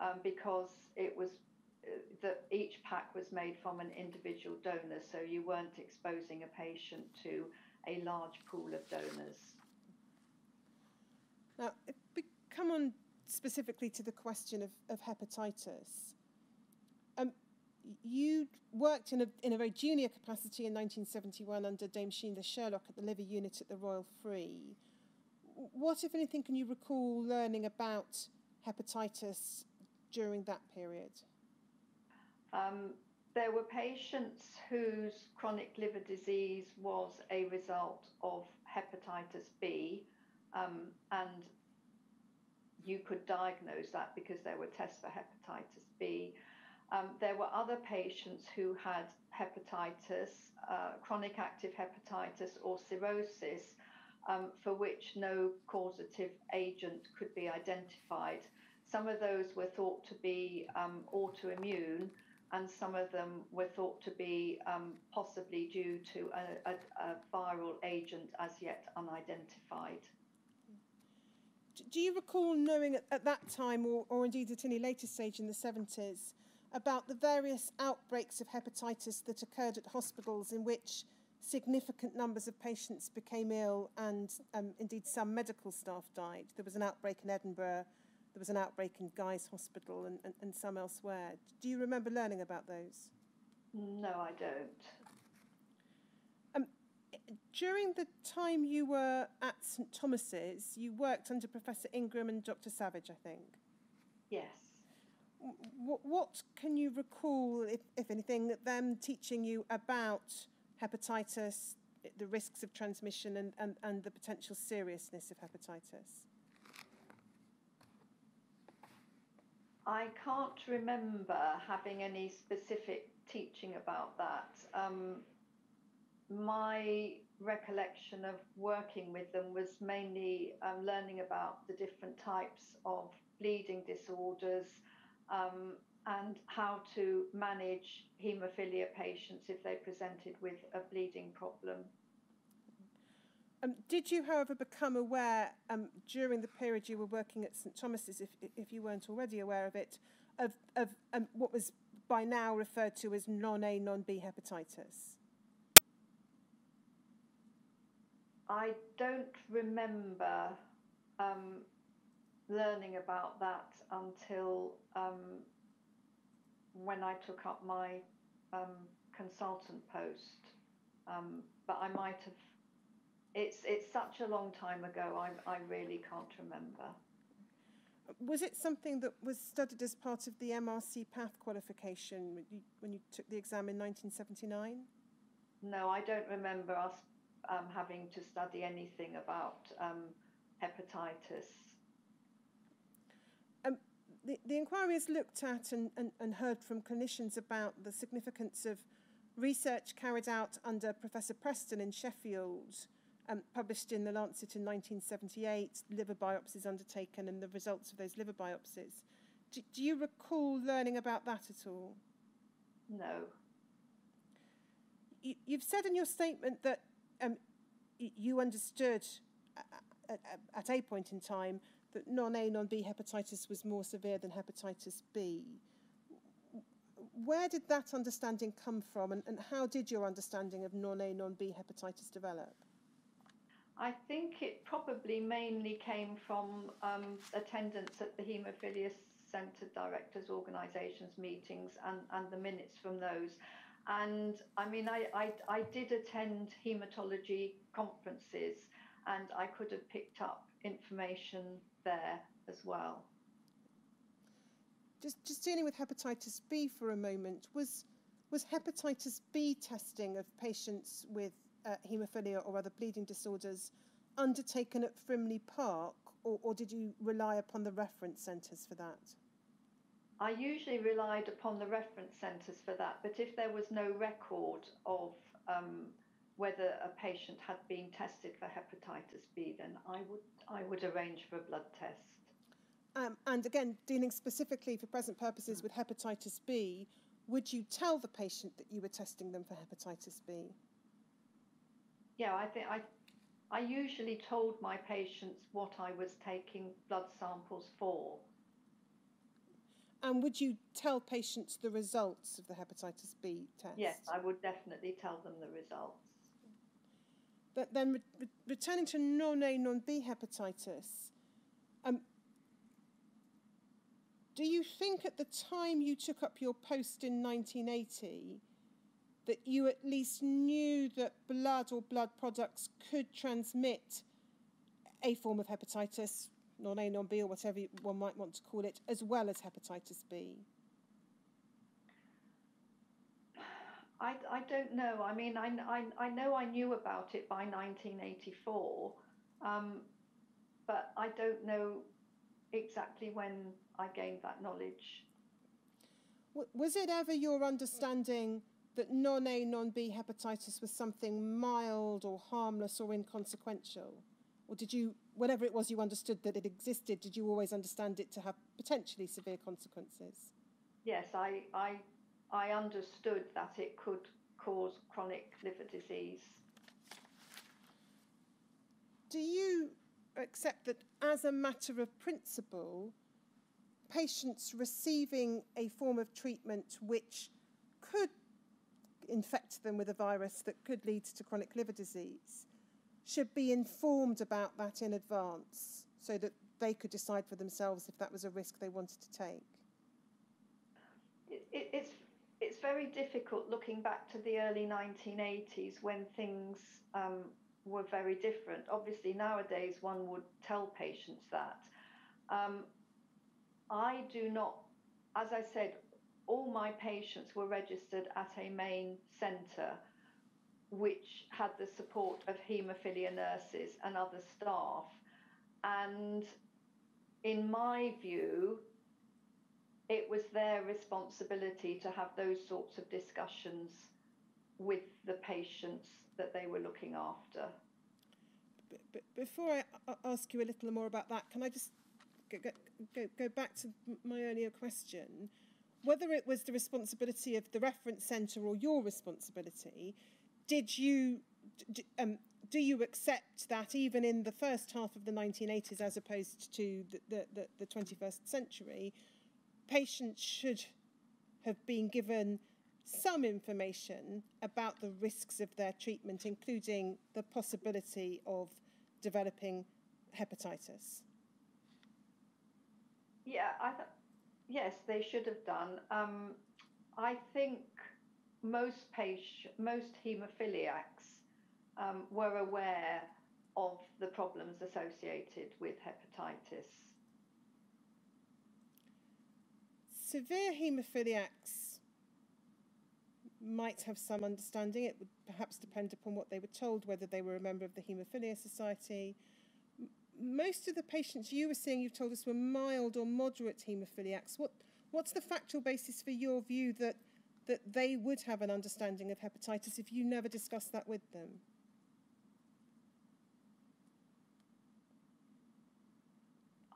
um, because it was that each pack was made from an individual donor, so you weren't exposing a patient to a large pool of donors. Now, come on specifically to the question of, of hepatitis, um, you worked in a, in a very junior capacity in 1971 under Dame Sheila Sherlock at the liver unit at the Royal Free. What, if anything, can you recall learning about hepatitis during that period? Um, there were patients whose chronic liver disease was a result of hepatitis B, um, and you could diagnose that because there were tests for hepatitis B. Um, there were other patients who had hepatitis, uh, chronic active hepatitis, or cirrhosis, um, for which no causative agent could be identified. Some of those were thought to be um, autoimmune, and some of them were thought to be um, possibly due to a, a, a viral agent as yet unidentified. Do you recall knowing at, at that time, or, or indeed at any later stage in the 70s, about the various outbreaks of hepatitis that occurred at hospitals in which significant numbers of patients became ill and um, indeed some medical staff died. There was an outbreak in Edinburgh, there was an outbreak in Guy's Hospital and, and, and some elsewhere. Do you remember learning about those? No, I don't. Um, during the time you were at St Thomas's, you worked under Professor Ingram and Dr Savage, I think. Yes. What, what can you recall, if, if anything, them teaching you about hepatitis, the risks of transmission, and, and, and the potential seriousness of hepatitis? I can't remember having any specific teaching about that. Um, my recollection of working with them was mainly um, learning about the different types of bleeding disorders um, and how to manage haemophilia patients if they presented with a bleeding problem. Um, did you, however, become aware um, during the period you were working at St Thomas's, if, if you weren't already aware of it, of, of um, what was by now referred to as non-A, non-B hepatitis? I don't remember um, learning about that until um, when I took up my um, consultant post. Um, but I might have. It's it's such a long time ago. I I really can't remember. Was it something that was studied as part of the MRCPath qualification when you, when you took the exam in 1979? No, I don't remember us um, having to study anything about um, hepatitis. Um, the, the inquiry has looked at and, and, and heard from clinicians about the significance of research carried out under Professor Preston in Sheffield, um, published in The Lancet in 1978, liver biopsies undertaken and the results of those liver biopsies. Do, do you recall learning about that at all? No. You, you've said in your statement that um, you understood at, at a point in time that non-A, non-B hepatitis was more severe than hepatitis B. Where did that understanding come from and, and how did your understanding of non-A, non-B hepatitis develop? I think it probably mainly came from um, attendance at the Haemophilia Centre Directors Organisations meetings and, and the minutes from those. And I mean, I, I, I did attend haematology conferences and I could have picked up information there as well. Just, just dealing with hepatitis B for a moment, was, was hepatitis B testing of patients with uh, haemophilia or other bleeding disorders undertaken at Frimley Park, or, or did you rely upon the reference centres for that? I usually relied upon the reference centres for that, but if there was no record of um, whether a patient had been tested for hepatitis B, then I would I would arrange for a blood test. Um, and again, dealing specifically for present purposes with hepatitis B, would you tell the patient that you were testing them for hepatitis B? Yeah, I think I I usually told my patients what I was taking blood samples for. And would you tell patients the results of the hepatitis B test? Yes, I would definitely tell them the results. But then, re- re- returning to non-A, non-B hepatitis, um, do you think at the time you took up your post in 1980 that you at least knew that blood or blood products could transmit a form of hepatitis, non-A, non-B, or whatever one might want to call it, as well as hepatitis B? I, I don't know. I mean, I, I, I know I knew about it by 1984, um, but I don't know exactly when I gained that knowledge. Was it ever your understanding that non A, non B hepatitis was something mild or harmless or inconsequential? Or did you, whatever it was you understood that it existed, did you always understand it to have potentially severe consequences? Yes, I, I I understood that it could cause chronic liver disease. Do you accept that, as a matter of principle, patients receiving a form of treatment which could infect them with a virus that could lead to chronic liver disease should be informed about that in advance so that they could decide for themselves if that was a risk they wanted to take? It, it, it's it's very difficult looking back to the early 1980s when things um, were very different. Obviously, nowadays one would tell patients that. Um, I do not, as I said, all my patients were registered at a main centre which had the support of haemophilia nurses and other staff. And in my view, it was their responsibility to have those sorts of discussions with the patients that they were looking after. But, before I ask you a little more about that, can I just go, go, go back to my earlier question? Whether it was the responsibility of the reference centre or your responsibility, did you um, do you accept that even in the first half of the 1980s, as opposed to the, the, the, the 21st century, patients should have been given some information about the risks of their treatment, including the possibility of developing hepatitis. Yeah, I th- yes, they should have done. Um, I think most most haemophiliacs um, were aware of the problems associated with hepatitis. severe haemophiliacs might have some understanding. It would perhaps depend upon what they were told, whether they were a member of the Haemophilia Society. Most of the patients you were seeing, you've told us, were mild or moderate haemophiliacs. What, what's the factual basis for your view that, that they would have an understanding of hepatitis if you never discussed that with them?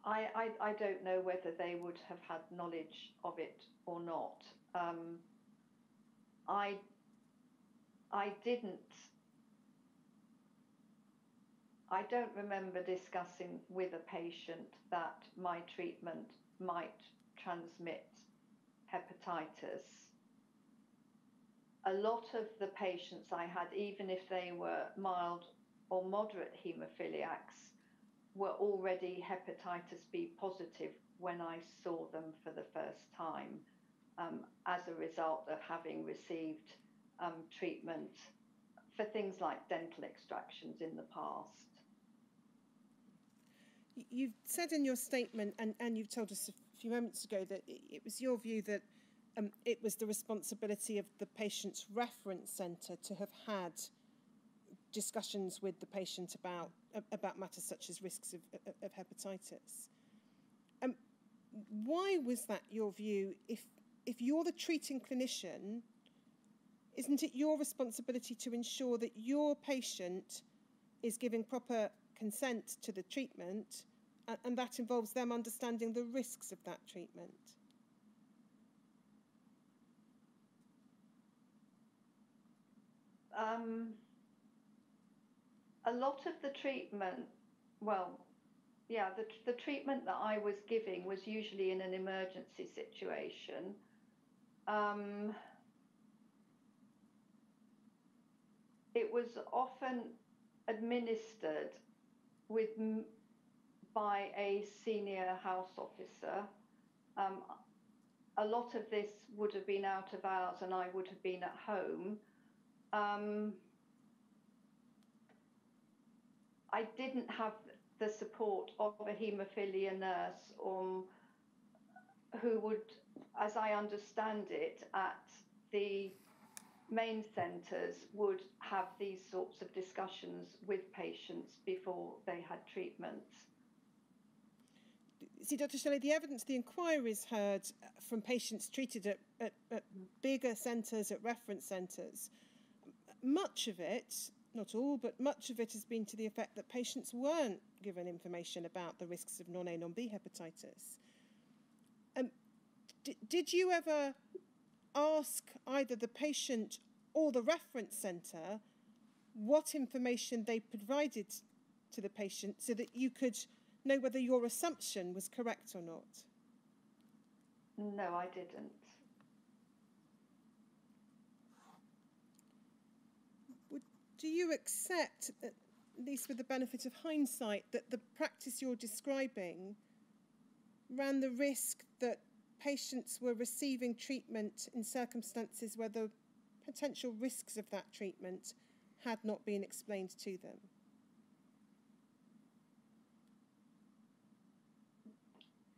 I, I, I don't know whether they would have had knowledge of it or not. Um, I, I didn't. I don't remember discussing with a patient that my treatment might transmit hepatitis. A lot of the patients I had, even if they were mild or moderate haemophiliacs, were already hepatitis B positive when I saw them for the first time um, as a result of having received um, treatment for things like dental extractions in the past. You've said in your statement, and, and you've told us a few moments ago, that it was your view that um, it was the responsibility of the patient's reference centre to have had discussions with the patient about about matters such as risks of, of hepatitis. Um, why was that your view? If if you're the treating clinician, isn't it your responsibility to ensure that your patient is giving proper consent to the treatment, and, that involves them understanding the risks of that treatment? Um, a lot of the treatment, well, yeah, the, the treatment that I was giving was usually in an emergency situation. Um, it was often administered with by a senior house officer. Um, a lot of this would have been out of hours, and I would have been at home. Um, I didn't have the support of a haemophilia nurse or who would, as I understand it, at the main centres would have these sorts of discussions with patients before they had treatments. See, Dr. Shirley, the evidence the inquiries heard from patients treated at, at, at bigger centres, at reference centres, much of it not all, but much of it has been to the effect that patients weren't given information about the risks of non A, non B hepatitis. Um, did you ever ask either the patient or the reference centre what information they provided to the patient so that you could know whether your assumption was correct or not? No, I didn't. do you accept, at least with the benefit of hindsight, that the practice you're describing ran the risk that patients were receiving treatment in circumstances where the potential risks of that treatment had not been explained to them?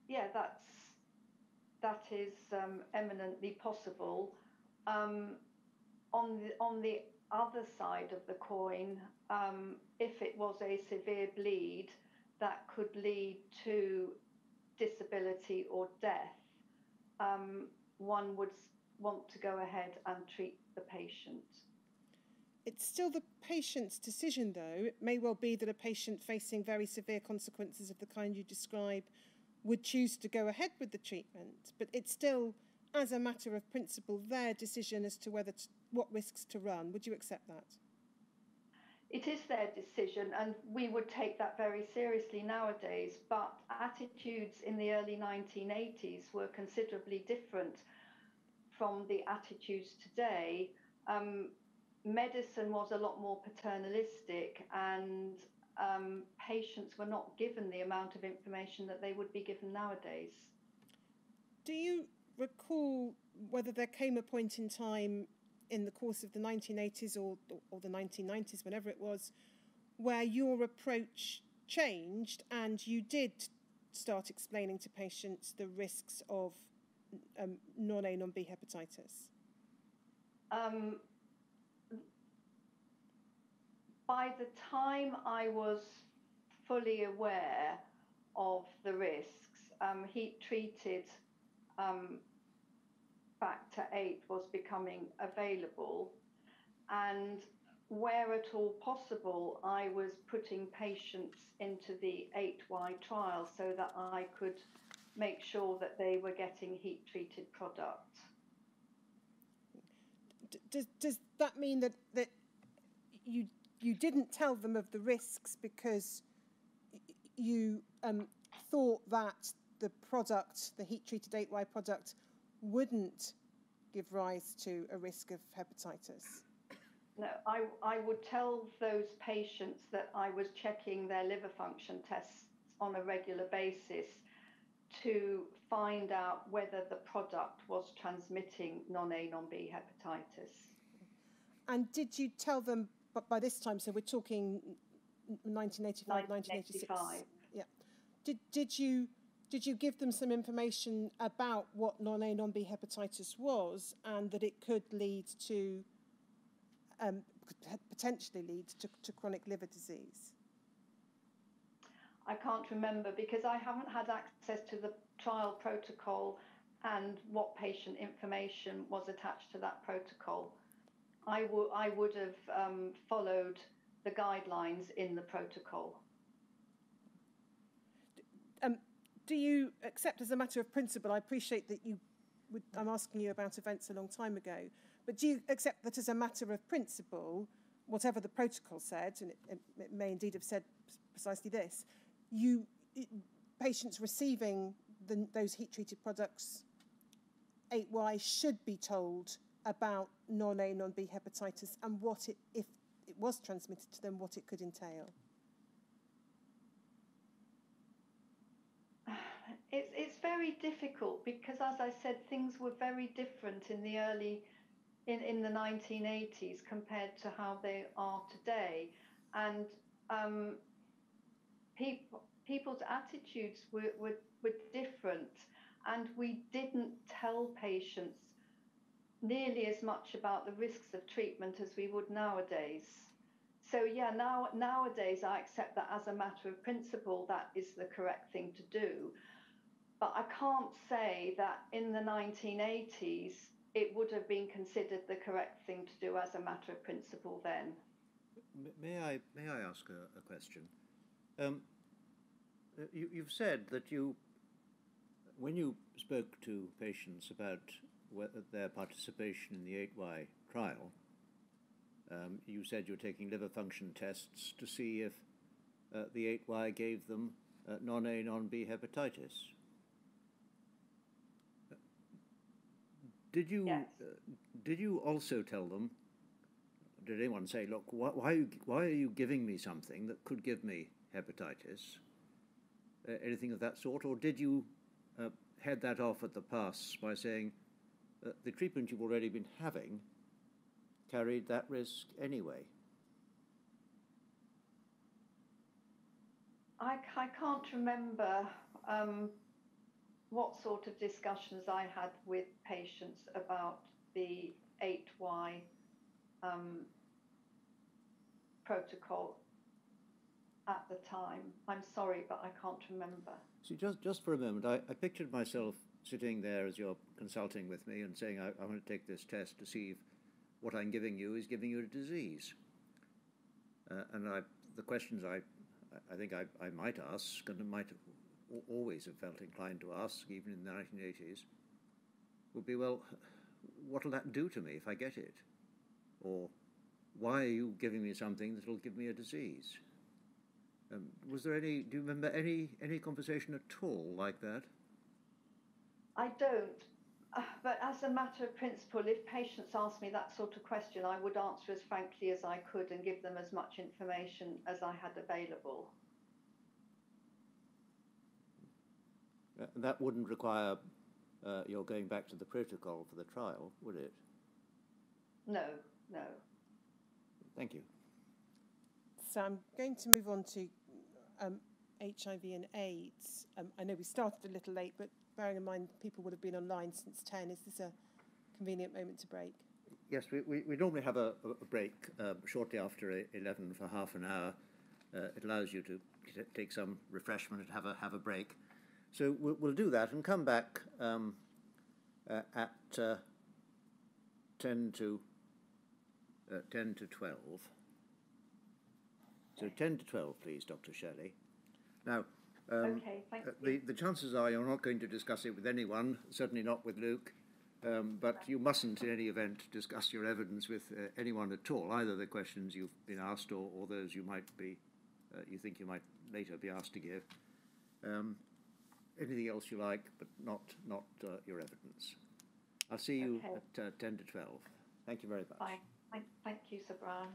Yeah, that's that is um, eminently possible. Um, on the on the other side of the coin, um, if it was a severe bleed that could lead to disability or death, um, one would want to go ahead and treat the patient. It's still the patient's decision, though. It may well be that a patient facing very severe consequences of the kind you describe would choose to go ahead with the treatment, but it's still as a matter of principle, their decision as to whether to, what risks to run. Would you accept that? It is their decision, and we would take that very seriously nowadays. But attitudes in the early 1980s were considerably different from the attitudes today. Um, medicine was a lot more paternalistic, and um, patients were not given the amount of information that they would be given nowadays. Do you recall whether there came a point in time in the course of the 1980s or, or the 1990s, whenever it was, where your approach changed and you did start explaining to patients the risks of um, non-A, non-B hepatitis? Um, by the time I was fully aware of the risks, um, treated um, factor 8 was becoming available. And where at all possible, I was putting patients into the 8Y trial so that I could make sure that they were getting heat treated product. Does, does that mean that, that you, you didn't tell them of the risks because you um, thought that the product, the heat treated 8Y product, wouldn't give rise to a risk of hepatitis? No, I, I would tell those patients that I was checking their liver function tests on a regular basis to find out whether the product was transmitting non A, non B hepatitis. And did you tell them, but by this time, so we're talking 1985, 1986? 1985. Yeah. Did, did, you, did you give them some information about what non A, non B hepatitis was and that it could lead to, um, could potentially lead to, to chronic liver disease? I can't remember because I haven't had access to the trial protocol and what patient information was attached to that protocol. I would have um, followed the guidelines in the protocol. Um, do you accept as a matter of principle? I appreciate that you. Would, I'm asking you about events a long time ago, but do you accept that as a matter of principle, whatever the protocol said, and it, it, may indeed have said precisely this, you it, patients receiving the, those heat treated products 8Y should be told about non A, non B hepatitis and what it, if it was transmitted to them, what it could entail. It's, it's very difficult because, as I said, things were very different in the early, in, in the 1980s compared to how they are today. And um, people, people's attitudes were, were, were different. And we didn't tell patients nearly as much about the risks of treatment as we would nowadays. So yeah, now nowadays I accept that as a matter of principle that is the correct thing to do. But I can't say that in the 1980s it would have been considered the correct thing to do as a matter of principle then. May I, may I ask a, a question? Um, uh, you, you've said that you, when you spoke to patients about their participation in the 8Y trial, um, you said you're taking liver function tests to see if uh, the 8Y gave them uh, non A, non B hepatitis. Did you Yes. uh, did you also tell them? Did anyone say, "Look, why, why, are you, why are you giving me something that could give me hepatitis?" Uh, anything of that sort, or did you uh, head that off at the pass by saying uh, the treatment you've already been having carried that risk anyway? I, I can't remember um, what sort of discussions I had with patients about the 8Y um, protocol at the time. I'm sorry, but I can't remember. See, just, just for a moment, I, I pictured myself sitting there as you're consulting with me and saying, I, I want to take this test to see if what I'm giving you is giving you a disease. Uh, and I, the questions I, I think I, I might ask, and might always have felt inclined to ask, even in the 1980s, would be, well, what will that do to me if I get it? Or why are you giving me something that will give me a disease? Um, was there any? Do you remember any any conversation at all like that? I don't. Uh, but as a matter of principle, if patients asked me that sort of question, I would answer as frankly as I could and give them as much information as I had available. Uh, that wouldn't require uh, your going back to the protocol for the trial, would it? No, no. Thank you. So I'm going to move on to um, HIV and AIDS. Um, I know we started a little late, but bearing in mind people would have been online since 10, is this a convenient moment to break? Yes, we, we, we normally have a, a break uh, shortly after e- 11 for half an hour. Uh, it allows you to t- take some refreshment and have a, have a break. So we'll, we'll do that and come back um, uh, at uh, 10 to uh, 10 to 12. So 10 to 12, please, Dr. Shirley. Now, um, okay, thank uh, the, the chances are you're not going to discuss it with anyone, certainly not with Luke, um, but you mustn't in any event discuss your evidence with uh, anyone at all, either the questions you've been asked or, or those you might be, uh, you think you might later be asked to give. Um, anything else you like, but not, not uh, your evidence. I'll see you Okay. at uh, 10 to 12. Thank you very much. Bye. Thank, thank you, Sir Brian.